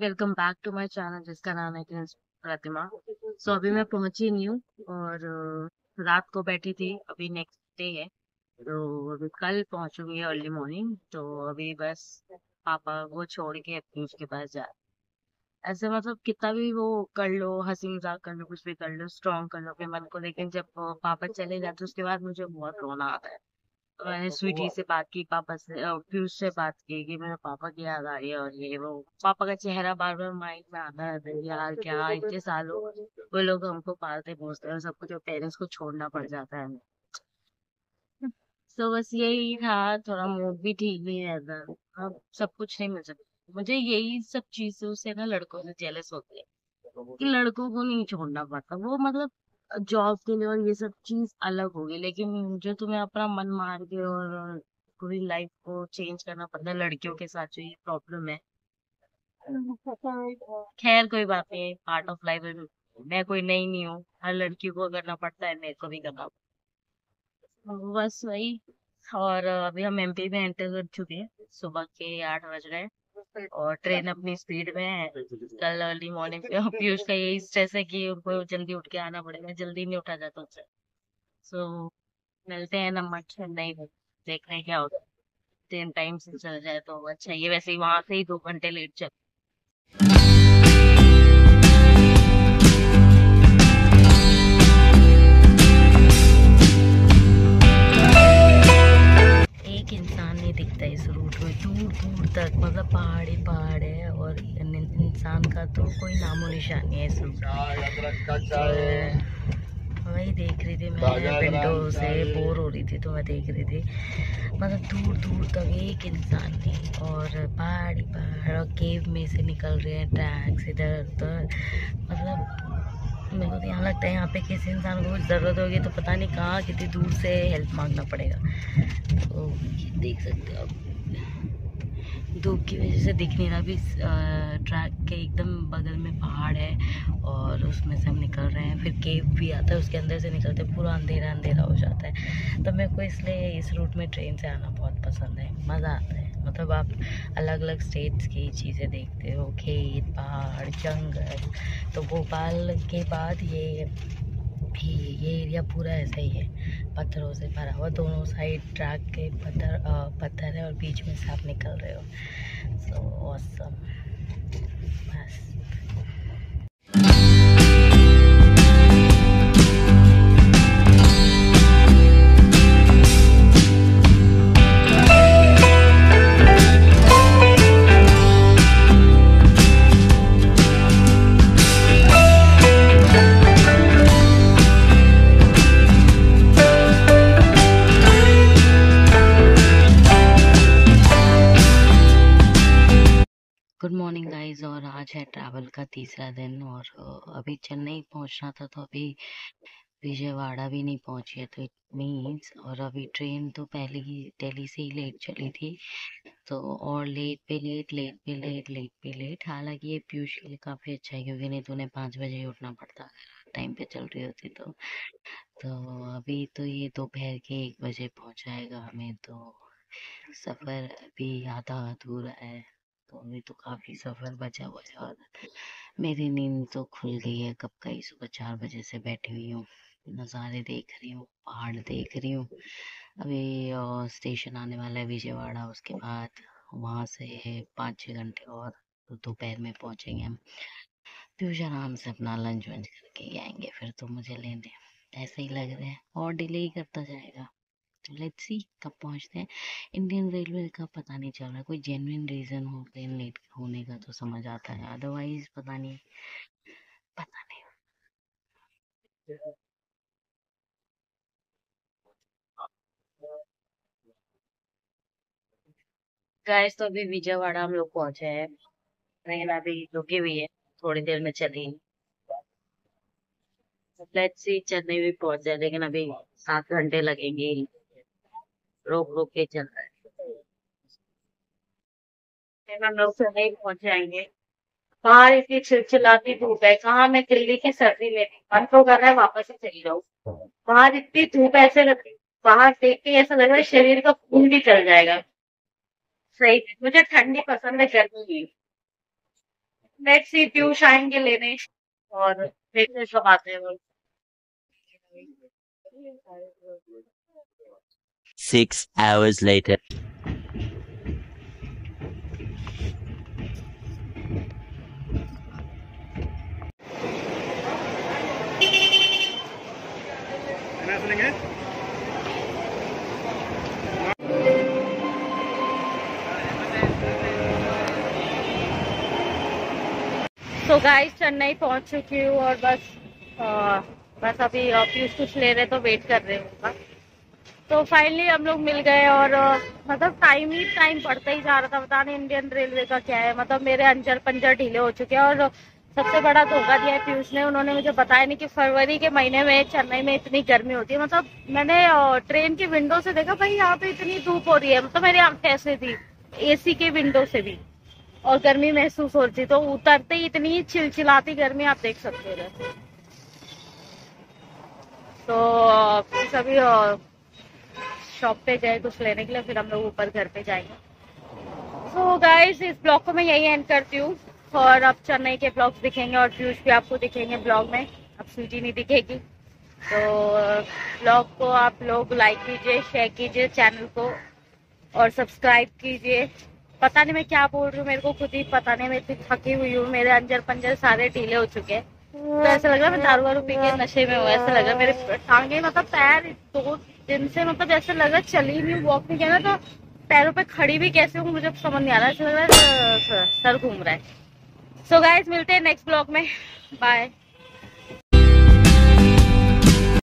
Welcome back to my channel जिसका नाम है प्रतिमा। सो अभी मैं पहुँची नहीं हूँ और रात को बैठी थी, अभी नेक्स्ट डे है। तो अभी कल पहुंचूँगी अर्ली मॉर्निंग तो अभी बस पापा को छोड़ के अपनी उसके पास जा ऐसे मतलब कितना भी वो कर लो, हँसी मज़ाक कर लो, कुछ भी कर लो स्ट्रॉन्ग कर लो अपने मन को, लेकिन जब पापा चले जाते उसके बाद मुझे बहुत रोना आता है। मैंने स्वीटी से बात की पापा से पीयूष से बात की कि मेरे पापा की याद आ रही है और ये वो पापा का चेहरा बार बार माइंड में आता है यार क्या इतने सालों वो लोग हमको पालते पोसते हैं सब कुछ पेरेंट्स को छोड़ना पड़ जाता है। तो बस यही था थोड़ा मूड भी ठीक नहीं रहता अब सब कुछ नहीं मिल सकता। मुझे यही सब चीज़ों से ना लड़कों से जेलस होती है कि लड़कों को नहीं छोड़ना पड़ता वो मतलब जॉब के लिए और ये सब चीज़ अलग होगी। लेकिन जो तुम्हें अपना मन मार के और पूरी लाइफ को चेंज करना पड़ता है, लड़कियों के साथ जो ये प्रॉब्लम है। खैर, कोई बात नहीं पार्ट ऑफ़ लाइफ है। मैं कोई नई नहीं हूँ। हर लड़की को करना पड़ता है, मेरे को भी करना बस वही। और अभी हम एमपी में एंटर कर चुके हैं। सुबह के आठ बज रहे हैं। और ट्रेन अपनी स्पीड में है। कल अर्ली मॉर्निंग पीयूष का यही स्ट्रेस है कि उनको जल्दी उठ के आना पड़ेगा जल्दी नहीं उठा जाता उनसे सो मिलते हैं नंबर नहीं, देख रहे क्या होता ट्रेन टाइम से चल जाए तो अच्छा ये वैसे ही वहाँ से ही दो घंटे लेट चल। तक मतलब पहाड़ ही पहाड़ है और इंसान का तो कोई नामो निशान नहीं है वही देख रही थी मैं विंडो से बोर हो रही थी तो मैं देख रही थी। मतलब दूर दूर तक एक इंसान नहीं और पहाड़ ही पहाड़ और केव में से निकल रहे हैं ट्रैक्स इधर उधर। मतलब मेरे को तो यहाँ लगता है यहाँ पे किसी इंसान को कुछ ज़रूरत होगी तो पता नहीं कहाँ कितनी दूर से हेल्प मांगना पड़ेगा। तो देख सकते हो आप। धूप की वजह से दिख नहीं रहा। अभी ट्रैक के एकदम बगल में पहाड़ है और उसमें से हम निकल रहे हैं। फिर केव भी आता है, उसके अंदर से निकलते हैं। पूरा अंधेरा अंधेरा हो जाता है। तो मेरे को इसलिए इस रूट में ट्रेन से आना बहुत पसंद है। मज़ा आता है। मतलब आप अलग अलग स्टेट्स की चीज़ें देखते हो। खेत, पहाड़, जंगल। तो भोपाल के बाद ये भी ये एरिया पूरा ऐसा ही है। पत्थरों से भरा हुआ, दोनों साइड ट्रैक के पत्थर पत्थर है और बीच में से आप निकल रहे हो। गुड मॉर्निंग गाइस और आज है ट्रैवल का तीसरा दिन और अभी चेन्नई पहुँचना था तो अभी विजयवाड़ा भी नहीं पहुँची है तो इट मीन्स और अभी ट्रेन तो पहले ही दिल्ली से ही लेट चली थी तो और लेट पे लेट लेट पे लेट लेट पे लेट हालाँकि ये पीयूष के लिए काफ़ी अच्छा है क्योंकि नहीं तो उन्हें पाँच बजे ही उठना पड़ता अगर टाइम पे चल रही होती तो। तो अभी तो ये दोपहर के एक बजे पहुँचाएगा हमें तो सफ़र अभी आधा अधूरा है। तो अभी तो काफ़ी सफ़र बचा हुआ है और मेरी नींद तो खुल गई है। कब का ही सुबह चार बजे से बैठी हुई हूँ। नज़ारे देख रही हूँ, पहाड़ देख रही हूँ। अभी स्टेशन आने वाला है विजयवाड़ा, उसके बाद वहाँ से पाँच छः घंटे और दोपहर में पहुँचेंगे हम। पीयूष आराम से अपना लंच वंच करके आएँगे, फिर तो मुझे लेने ऐसे ही लग रहे हैं और डिले ही करता जाएगा। लेट्स सी कब पहुँचते हैं। इंडियन रेलवे का पता नहीं चल रहा, कोई जेन्युइन रीज़न हो ट्रेन लेट होने का तो समझ आता है। अदरवाइज़ पता नहीं पता नहीं। गाइस तो अभी विजयवाड़ा हम लोग पहुँचे हैं। ट्रेन अभी रुकी हुई है, थोड़ी देर में चली। लेट्स सी चेन्नई भी पहुँच जाए, लेकिन अभी सात घंटे लगेंगे। रोक रोक के चल रहा है। नहीं बाहर इतनी चिलचिलाती धूप है, कहा मैं दिल्ली की सर्दी में मन तो कर रहा है, वापस ही चली जाऊँ। बाहर इतनी धूप ऐसे लग रही बाहर देख के ऐसा लग रहा है शरीर का खून भी चल जाएगा। सही मुझे ठंडी पसंद है, गर्मी की नेक्स्ट सी पीयूष आएँगे लेने, और देखते कब आते हैं Six hours later. तो गाइस चेन्नई पहुँच चुकी हूँ और बस आ, बस अभी पीयूष कुछ ले रहे तो वेट कर रहे हूँ तो फाइनली हम लोग मिल गए और मतलब टाइम ही टाइम पड़ता ही जा रहा था। पता नहीं इंडियन रेलवे का क्या है। मतलब मेरे अंजर पंजर ढीले हो चुके हैं और सबसे बड़ा धोखा दिया है पीयूष ने। उन्होंने मुझे बताया नहीं कि फरवरी के महीने में चेन्नई में इतनी गर्मी होती है। मतलब मैंने ट्रेन की विंडो से देखा, भाई यहाँ पे इतनी धूप हो रही है। मतलब मेरी आँखें ऐसे थी एसी के विंडो से भी। और गर्मी महसूस हो रही थी। तो उतरते ही इतनी चिलचिलाती गर्मी आप देख सकते हो। तो सभी शॉप पे गए, कुछ लेने के लिए, फिर हम लोग ऊपर घर पे जाएँगे। सो so गाइस इस ब्लॉग को मैं यही एंड करती हूँ। और अब चेन्नई के ब्लॉग्स दिखेंगे और पीयूष भी आपको दिखेंगे ब्लॉग में। अब स्वीटी नहीं दिखेगी। तो ब्लॉग को आप लोग लाइक कीजिए शेयर कीजिए चैनल को। और सब्सक्राइब कीजिए। पता नहीं मैं क्या बोल रही हूँ, मेरे को खुद ही पता नहीं, मैं इतनी थकी हुई हूँ, मेरे अंजर पंजर सारे ढीले हो चुके हैं। तो ऐसा लग रहा है मैं दारू वारू पी के नशे में हूँ, ऐसा लग रहा है मेरे टांगे मतलब पैर दो दिन से मतलब ऐसा लग चली नहीं वॉक नहीं किया ना तो पैरों पे खड़ी भी कैसे हूँ मुझे समझ नहीं आ रहा है। सर घूम रहा है। सो so गाइज़ मिलते हैं नेक्स्ट ब्लॉग में। बाय